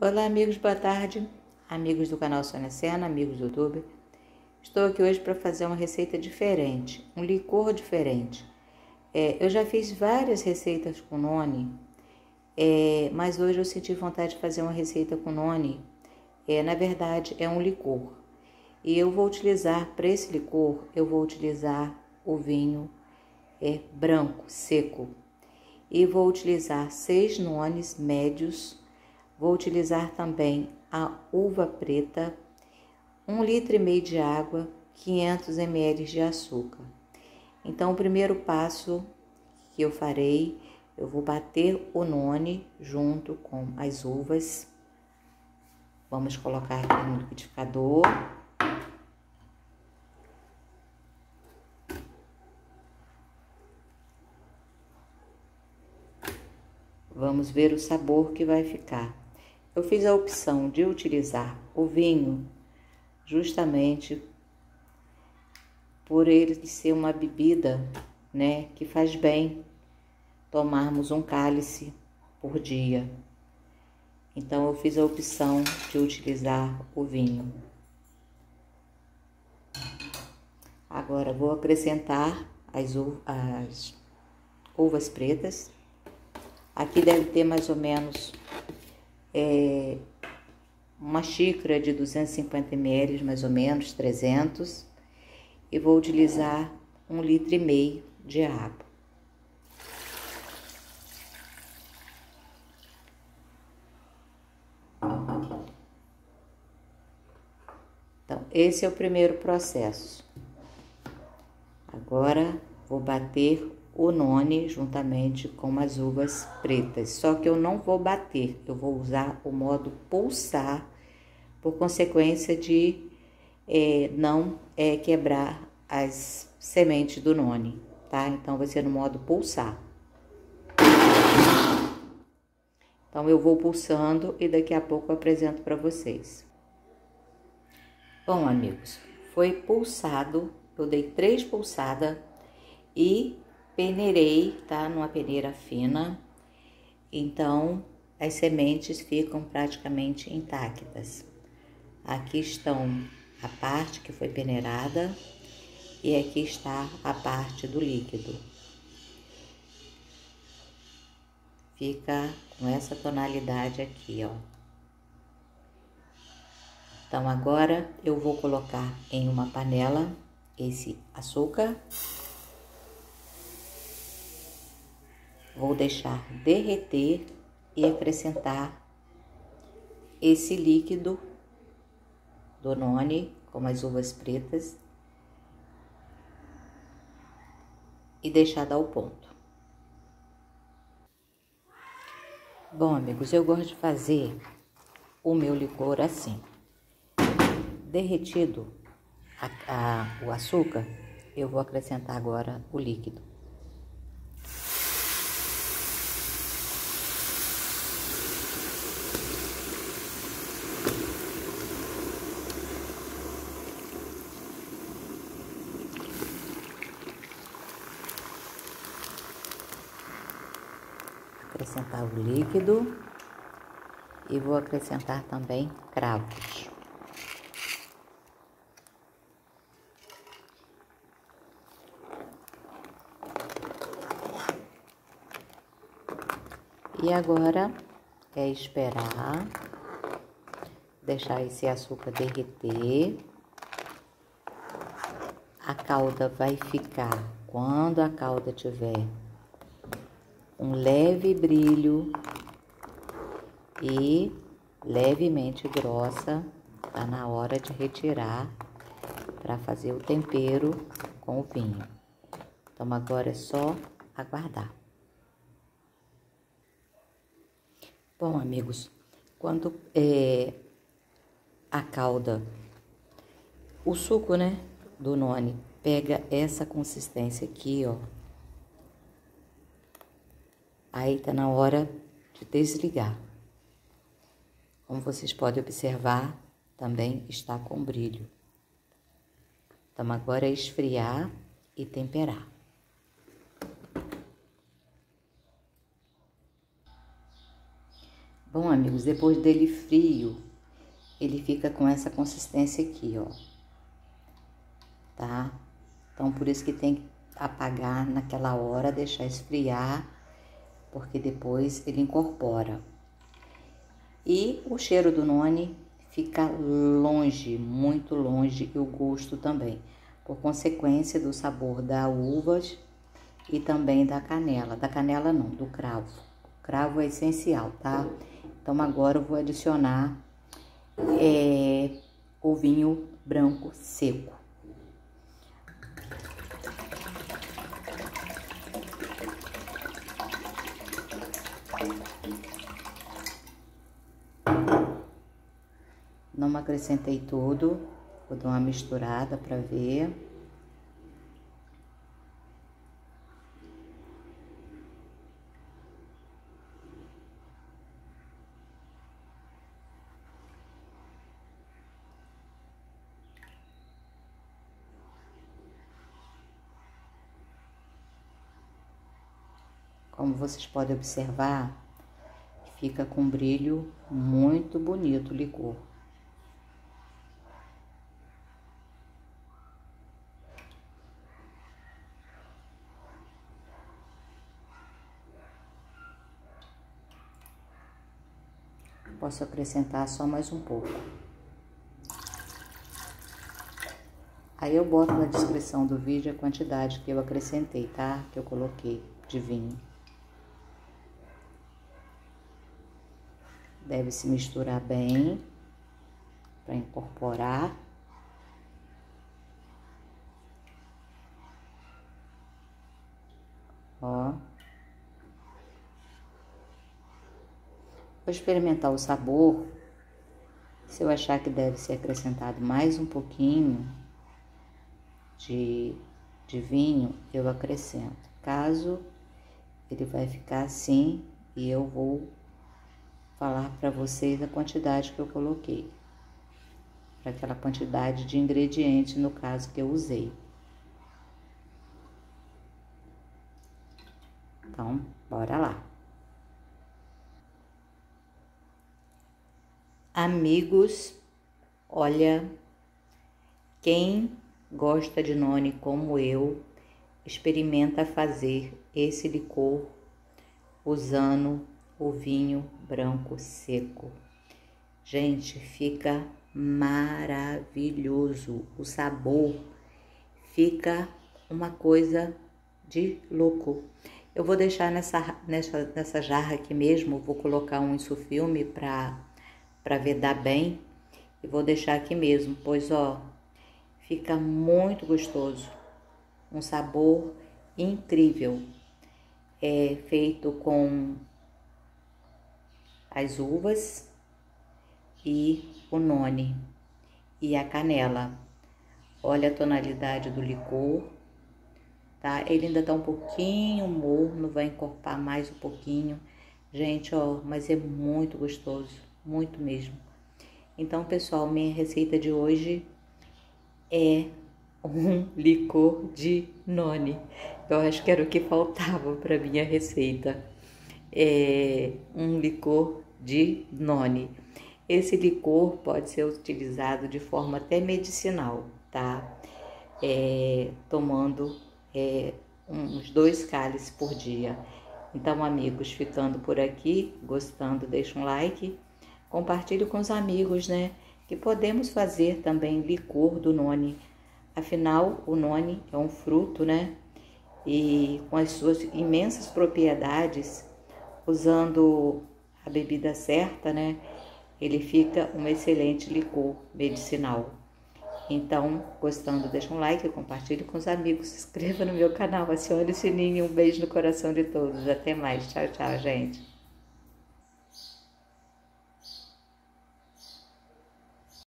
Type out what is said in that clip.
Olá, amigos, boa tarde. Amigos do canal Sônia Sena, amigos do YouTube. Estou aqui hoje para fazer uma receita diferente, um licor diferente. É, eu já fiz várias receitas com noni, é, mas hoje eu senti vontade de fazer uma receita com noni. É, na verdade, é um licor. E eu vou utilizar, para esse licor, eu vou utilizar o vinho é, branco, seco. E vou utilizar seis nones médios Vou utilizar também a uva preta, um litro e meio de água, 500 ml de açúcar. Então, o primeiro passo que eu farei, eu vou bater o none junto com as uvas. Vamos colocar aqui no liquidificador. Vamos ver o sabor que vai ficar eu fiz a opção de utilizar o vinho justamente por ele ser uma bebida, né, que faz bem tomarmos um cálice por dia. Então eu fiz a opção de utilizar o vinho. Agora vou acrescentar as, as uvas pretas. Aqui deve ter mais ou menos é, uma xícara de 250 ml, mais ou menos, 300, e vou utilizar um litro e meio de água. Então, esse é o primeiro processo. Agora, vou bater o none juntamente com as uvas pretas. Só que eu não vou bater, eu vou usar o modo pulsar, por consequência de é, não é, quebrar as sementes do none, tá? Então, vai ser no modo pulsar. Então, eu vou pulsando e daqui a pouco eu apresento para vocês. Bom, amigos, foi pulsado, eu dei três pulsadas e peneirei, tá? Numa peneira fina. Então, as sementes ficam praticamente intactas. Aqui estão a parte que foi peneirada e aqui está a parte do líquido. Fica com essa tonalidade aqui, ó. Então, agora eu vou colocar em uma panela esse açúcar Vou deixar derreter e acrescentar esse líquido do noni com as uvas pretas e deixar dar o ponto. Bom, amigos, eu gosto de fazer o meu licor assim. Derretido a, a, o açúcar, eu vou acrescentar agora o líquido. Acrescentar o líquido e vou acrescentar também cravos. E agora é esperar, deixar esse açúcar derreter. A calda vai ficar, quando a calda tiver um leve brilho e levemente grossa, tá na hora de retirar para fazer o tempero com o vinho. Então agora é só aguardar. Bom, amigos, quando é, a calda, o suco, né, do noni, pega essa consistência aqui, ó, Aí tá na hora de desligar. Como vocês podem observar, também está com brilho. Então agora é esfriar e temperar. Bom, amigos, depois dele frio, ele fica com essa consistência aqui, ó. Tá? Então, por isso que tem que apagar naquela hora, deixar esfriar, porque depois ele incorpora. E o cheiro do noni fica longe, muito longe, e o gosto também, por consequência do sabor da uvas e também da canela. Da canela não, do cravo. O cravo é essencial, tá? Então agora eu vou adicionar é, o vinho branco seco. Não acrescentei tudo, vou dar uma misturada para ver. Como vocês podem observar, fica com um brilho muito bonito o licor. Posso acrescentar só mais um pouco. Aí eu boto na descrição do vídeo a quantidade que eu acrescentei, tá? Que eu coloquei de vinho. Deve se misturar bem para incorporar. Ó. Vou experimentar o sabor. Se eu achar que deve ser acrescentado mais um pouquinho de, de vinho, eu acrescento. Caso ele vai ficar assim e eu vou falar para vocês a quantidade que eu coloquei. Para aquela quantidade de ingrediente, no caso que eu usei. Então, bora lá. Amigos, olha, quem gosta de noni como eu, experimenta fazer esse licor usando o vinho branco seco. Gente, fica maravilhoso. O sabor fica uma coisa de louco. Eu vou deixar nessa, nessa, nessa jarra aqui mesmo, vou colocar um insufilme para vedar bem. E vou deixar aqui mesmo, pois ó, fica muito gostoso. Um sabor incrível. É feito com as uvas e o noni e a canela. Olha a tonalidade do licor, tá? Ele ainda tá um pouquinho morno, vai encorpar mais um pouquinho. Gente, ó, mas é muito gostoso, muito mesmo. Então, pessoal, minha receita de hoje é um licor de noni. Eu acho que era o que faltava para minha receita. É um licor de noni. Esse licor pode ser utilizado de forma até medicinal, tá? É, tomando é, uns dois cálices por dia. Então, amigos, ficando por aqui, gostando, deixa um like, compartilhe com os amigos, né? Que podemos fazer também licor do noni. Afinal, o noni é um fruto, né? E com as suas imensas propriedades, usando a bebida certa, né? Ele fica um excelente licor medicinal. Então, gostando, deixa um like, compartilhe com os amigos, se inscreva no meu canal, acione o sininho. Um beijo no coração de todos. Até mais. Tchau, tchau, gente.